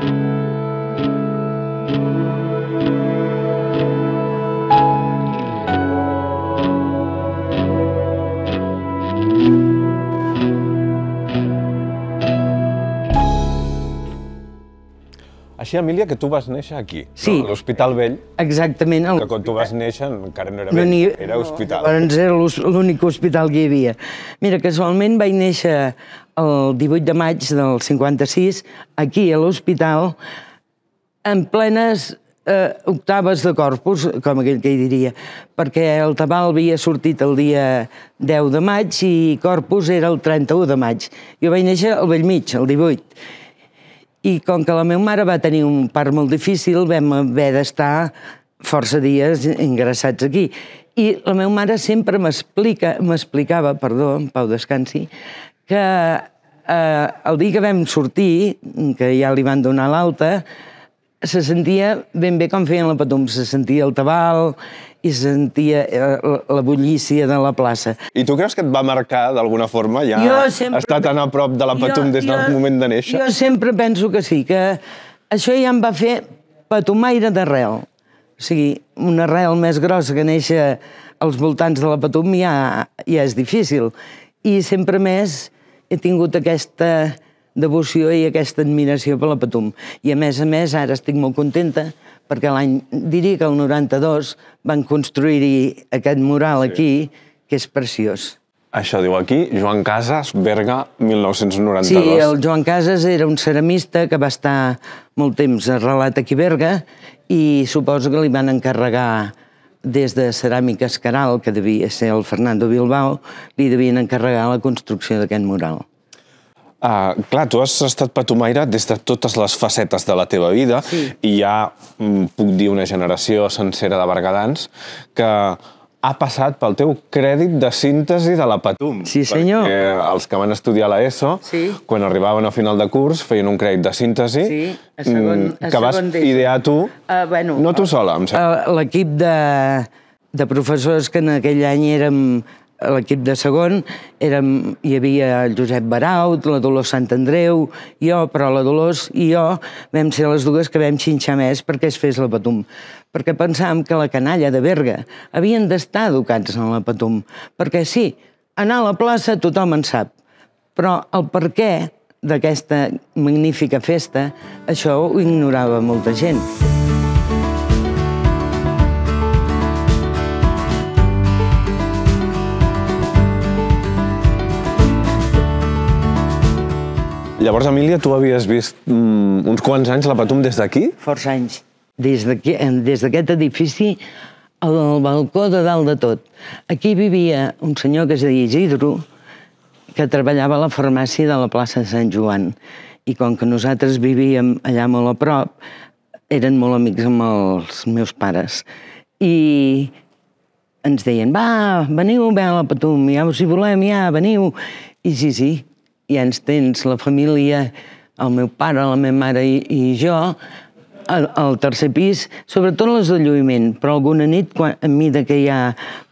Thank you. Així, Emília, que tu vas néixer aquí, Sí. no? a l'Hospital Vell, Exactament. el- que quan tu vas néixer encara no era No vell, n'hi- era hospital. Llavors era l'únic hospital que hi havia. Mira, casualment vaig néixer el 18 de maig del 56, aquí a l'hospital, en plenes eh, octaves de corpus, com aquell que hi diria, perquè el tabal havia sortit el dia 10 de maig i corpus era el 31 de maig. Jo vaig néixer al vell mig, el 18. I com que la meva mare va tenir un part molt difícil, vam haver d'estar força dies ingressats aquí. I la meva mare sempre m'explica, m'explicava, perdó, en Pau descansi, que eh, el dia que vam sortir, que ja li van donar l'alta, se sentia ben bé com feien la patum, se sentia el tabal i se sentia eh, la, la bullícia de la plaça. I tu creus que et va marcar d'alguna forma ja Jo sempre- estar tan a prop de la Patum des del moment de néixer? Jo sempre penso que sí, que això ja em va fer patumaire d'arrel. O sigui, una arrel més grossa que néixer als voltants de la Patum ja, ja és difícil. I sempre més he tingut aquesta devoció i aquesta admiració per la Patum. I a més a més, ara estic molt contenta perquè l'any, diria que el 92, van construir-hi aquest mural aquí, que és preciós. Això diu aquí, Joan Casas, Berga, 1992. Sí, el Joan Casas era un ceramista que va estar molt temps arrelat aquí a Berga i suposo que li van encarregar des de Ceràmiques Caral, que devia ser el Fernando Bilbao, li devien encarregar la construcció d'aquest mural. Uh, clar, tu has estat patumaire des de totes les facetes de la teva vida Sí. i hi ha, mm, puc dir, una generació sencera de bergadans que ha passat pel teu crèdit de síntesi de la Patum. Sí, senyor. Perquè els que van estudiar a l'ESO, Sí. quan arribaven a final de curs, feien un crèdit de síntesi Sí, a segon- mm, a que vas segon idear tu, Uh, bueno, no tu sola, em sembla. Uh, L'equip de, de professors que en aquell any érem a l'equip de segon, érem, hi havia el Josep Baraut, la Dolors Sant Andreu, jo, però la Dolors i jo vam ser les dues que vam xinxar més perquè es fes la Patum. Perquè pensàvem que la canalla de Berga havien d'estar educats en la Patum. Perquè sí, anar a la plaça tothom en sap, però el per què d'aquesta magnífica festa, això ho ignorava molta gent. Llavors, Emília, tu havies vist mm, uns quants anys la Patum des d'aquí? força anys. Des d'aquest edifici, al balcó de dalt de tot. Aquí vivia un senyor que es deia Isidro, que treballava a la farmàcia de la plaça de Sant Joan. I com que nosaltres vivíem allà molt a prop, eren molt amics amb els meus pares. I ens deien, va, veniu a veure la Patum, ja us hi volem, ja, veniu. I sí, sí, ja ens tens la família, el meu pare, la meva mare i, i jo, al, al tercer pis, sobretot les de lluïment, però alguna nit, quan, a mida que ja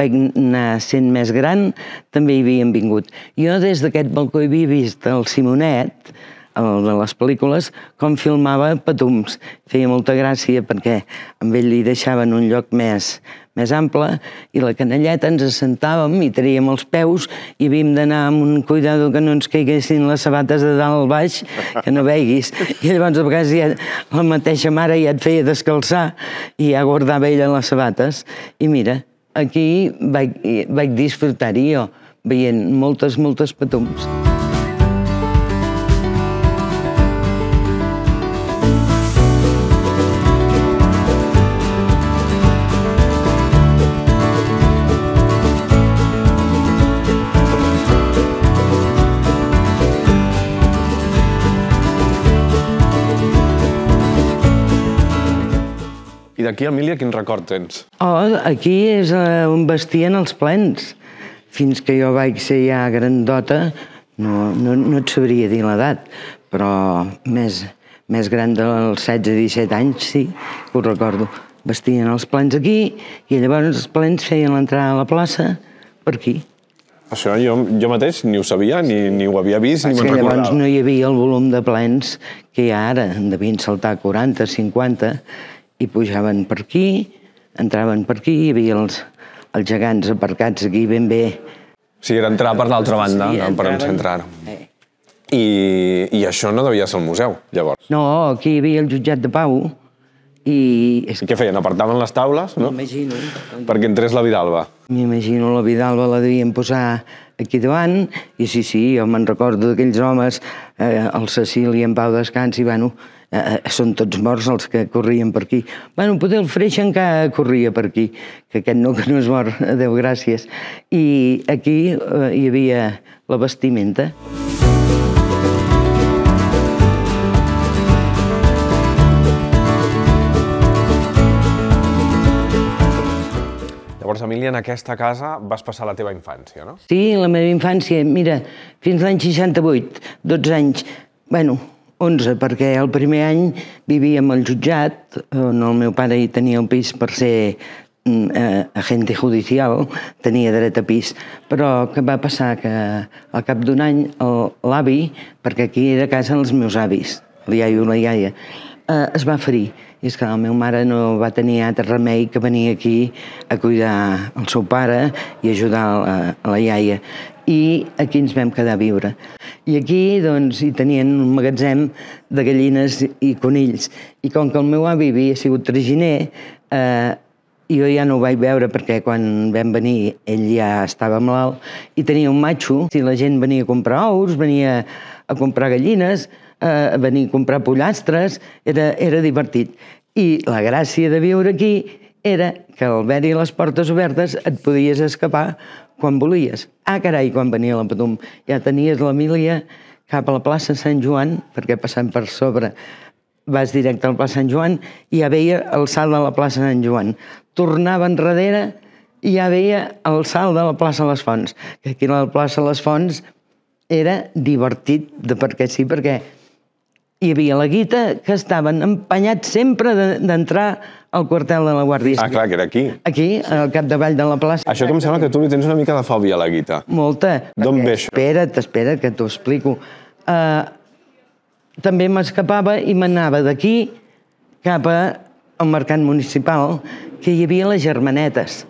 vaig anar sent més gran, també hi havien vingut. Jo des d'aquest balcó hi havia vist el Simonet, el de les pel·lícules, com filmava Patums. Feia molta gràcia perquè amb ell li deixaven un lloc més, més ample i la canalleta ens assentàvem i traíem els peus i havíem d'anar amb un cuidado que no ens caiguessin les sabates de dalt al baix, que no veguis. I llavors a vegades ja, la mateixa mare ja et feia descalçar i ja guardava ella les sabates. I mira, aquí vaig, vaig disfrutar-hi jo, veient moltes, moltes patums. I d'aquí, Emília, quin record tens? Oh, aquí és eh, on vestien els plens. Fins que jo vaig ser ja grandota, no, no, no et sabria dir l'edat, però més, més gran dels 16-17 anys, sí, que ho recordo. Vestien els plens aquí i llavors els plens feien l'entrada a la plaça per aquí. Això jo, jo mateix ni ho sabia, ni, ni ho havia vist, ni me'n que llavors recordava. no hi havia el volum de plens que hi ha ara. En devien saltar 40, 50, i pujaven per aquí, entraven per aquí, hi havia els, els gegants aparcats aquí ben bé. O sigui, era entrar per l'altra banda, Sí, no, per s'entrara. Eh. I, I això no devia ser el museu, llavors. No, aquí hi havia el jutjat de pau i és I què feien? Apartaven les taules, no? m'imagino, Perquè entrés la Vidalba. m'imagino la Vidalba la devien posar aquí davant i sí, sí, jo me'n recordo d'aquells homes, eh, el Cecili en Pau Descans i bueno, eh, eh, són tots morts els que corrien per aquí. Bueno, potser el Freix encara corria per aquí, que aquest no, que no és mort, adeu, gràcies. I aquí eh, hi havia la vestimenta. Llavors, Emília, en aquesta casa vas passar la teva infància, no? Sí, la meva infància, mira, fins l'any 68, 12 anys, bueno, 11, perquè el primer any vivíem al jutjat, on el meu pare hi tenia el pis per ser mm, eh, agente judicial, tenia dret a pis, però què va passar? Que al cap d'un any l'avi, perquè aquí era casa dels meus avis, el i la iaia, eh, es va ferir. I és que la meva mare no va tenir altre remei que venir aquí a cuidar el seu pare i ajudar la, a la iaia. I aquí ens vam quedar a viure. I aquí, doncs, hi tenien un magatzem de gallines i conills. I com que el meu avi havia sigut traginer, eh, jo ja no ho vaig veure perquè quan vam venir ell ja estava malalt i tenia un matxo. Si la gent venia a comprar ous, venia a comprar gallines, eh, venir a comprar pollastres, era, era divertit. I la gràcia de viure aquí era que al haver-hi les portes obertes et podies escapar quan volies. Ah, carai, quan venia la Patum, ja tenies l'Emília cap a la plaça Sant Joan, perquè passant per sobre vas directe al plaça Sant Joan i ja veia el salt de la plaça Sant Joan. Tornava enrere i ja veia el salt de la plaça Les Fonts. Que aquí a la plaça Les Fonts era divertit, de perquè sí, perquè hi havia la guita que estaven empenyats sempre de- d'entrar al quartel de la Guàrdia Ah, Civil. clar, que era aquí. Aquí, al capdavall de la plaça. Això que em sembla que tu li tens una mica de fòbia a la guita. Molta. D'on ve això? Espera't, espera't, que t'ho explico. Uh, també m'escapava i m'anava d'aquí cap a- al mercat municipal, que hi havia les germanetes.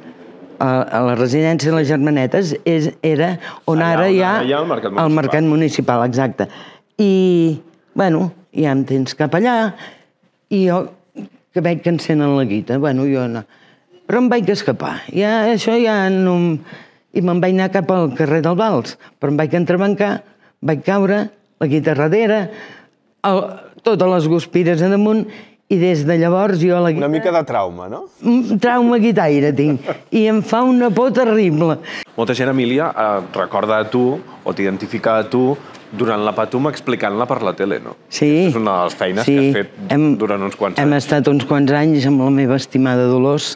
A, la residència de les germanetes és, era on Allà ara on hi ha el mercat el municipal. mercat municipal, exacte. I, bueno, ja em tens cap allà, i jo que veig que encenen la guita, bueno, jo no. Però em vaig escapar. Ja, això ja no... I me'n vaig anar cap al carrer del Vals, però em vaig entrebancar, vaig caure, la guita darrere, el, totes les guspires a damunt, i des de llavors jo la guita... Una mica de trauma, no? Un trauma guitaire tinc, i em fa una por terrible. Molta gent, Emília, eh, recorda a tu o t'identifica a tu durant la Patum explicant-la per la tele, no? Sí. És una de les feines que has fet durant uns quants hem anys. estat uns quants anys amb la meva estimada Dolors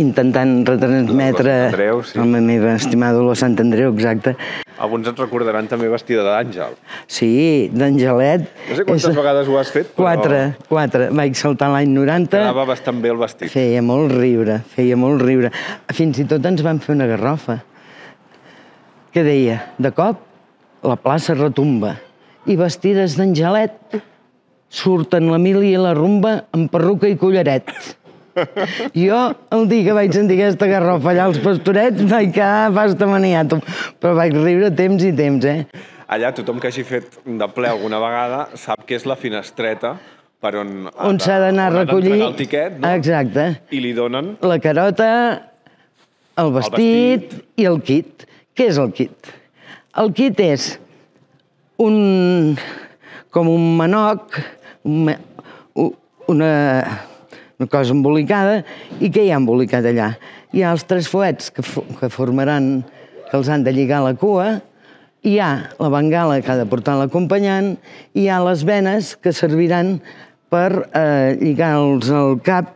intentant retransmetre Sant Andreu, sí. amb la meva estimada Dolors Sant Andreu, exacte. Alguns ens recordaran també vestida d'àngel. Sí, d'Angelet. No sé quantes És- vegades ho has fet, però... Quatre, quatre. Vaig saltar l'any 90. Quedava bastant bé el vestit. Feia molt riure, feia molt riure. Fins i tot ens van fer una garrofa. Que deia, de cop, la plaça retumba i vestides d'angelet surten l'Emília i la rumba amb perruca i collaret. Jo, el dia que vaig sentir aquesta garrofa allà als pastorets, vaig quedar pasta maniato. Però vaig riure temps i temps, eh? Allà tothom que hagi fet de ple alguna vegada sap que és la finestreta per on... On s'ha d'anar a recollir... el tiquet, no? Exacte. I li donen... la carota, el vestit, i el kit. Què és el kit? El kit és un, com un manoc, una, una cosa embolicada, i què hi ha embolicat allà? Hi ha els tres fuets que, que formaran, que els han de lligar la cua, hi ha la bengala que ha de portar l'acompanyant, hi ha les venes que serviran per eh, lligar-los al cap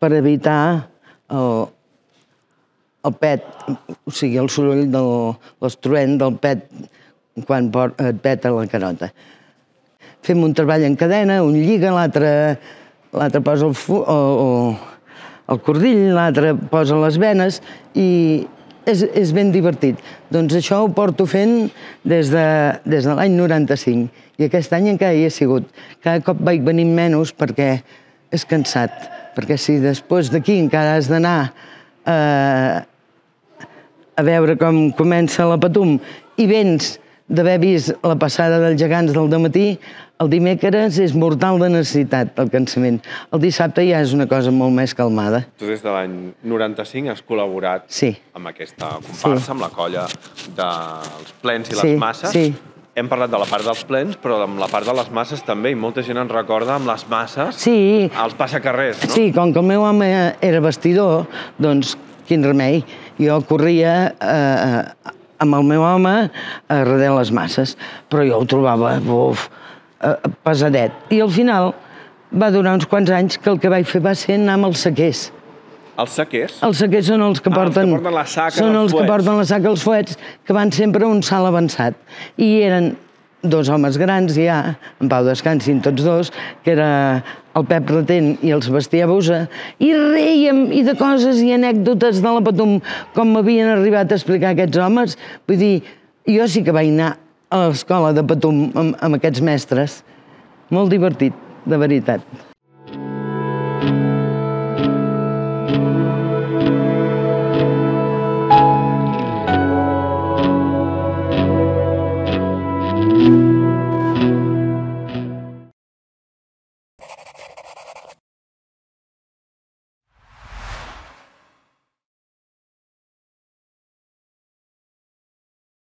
per evitar el, el pet, o sigui, el soroll del l'estroent del pet quan et peta la carota. Fem un treball en cadena, un lliga, l'altre l'altre posa el, fu, el, el cordill, l'altre posa les venes i, és, és ben divertit. Doncs això ho porto fent des de, des de l'any 95 i aquest any encara hi he sigut. Cada cop vaig venir menys perquè és cansat, perquè si després d'aquí encara has d'anar eh, a veure com comença la Patum i vens d'haver vist la passada dels gegants del matí, el dimecres és mortal de necessitat el cansament. El dissabte ja és una cosa molt més calmada. Tu des de l'any 95 has col·laborat sí. amb aquesta comparsa, sí. amb la colla dels plens i sí, les masses. Sí. Hem parlat de la part dels plens, però amb la part de les masses també, i molta gent en recorda amb les masses sí. als passacarrers, no? Sí, com que el meu home era vestidor, doncs quin remei. Jo corria eh, amb el meu home a darrere les masses, però jo ho trobava uf, eh, pesadet. I al final va durar uns quants anys que el que vaig fer va ser anar amb els sequers. Els sequers? Els sequers són els que ah, porten... Els que porten la saca Són els fuets. que porten la saca els fuets, que van sempre un salt avançat. I eren dos homes grans ja, en Pau descansin tots dos, que era el Pep Retent i el Sebastià Bosa, i reiem i de coses i anècdotes de la Patum, com m'havien arribat a explicar aquests homes. Vull dir, jo sí que vaig anar a l'escola de Patum amb, amb aquests mestres. Molt divertit, de veritat.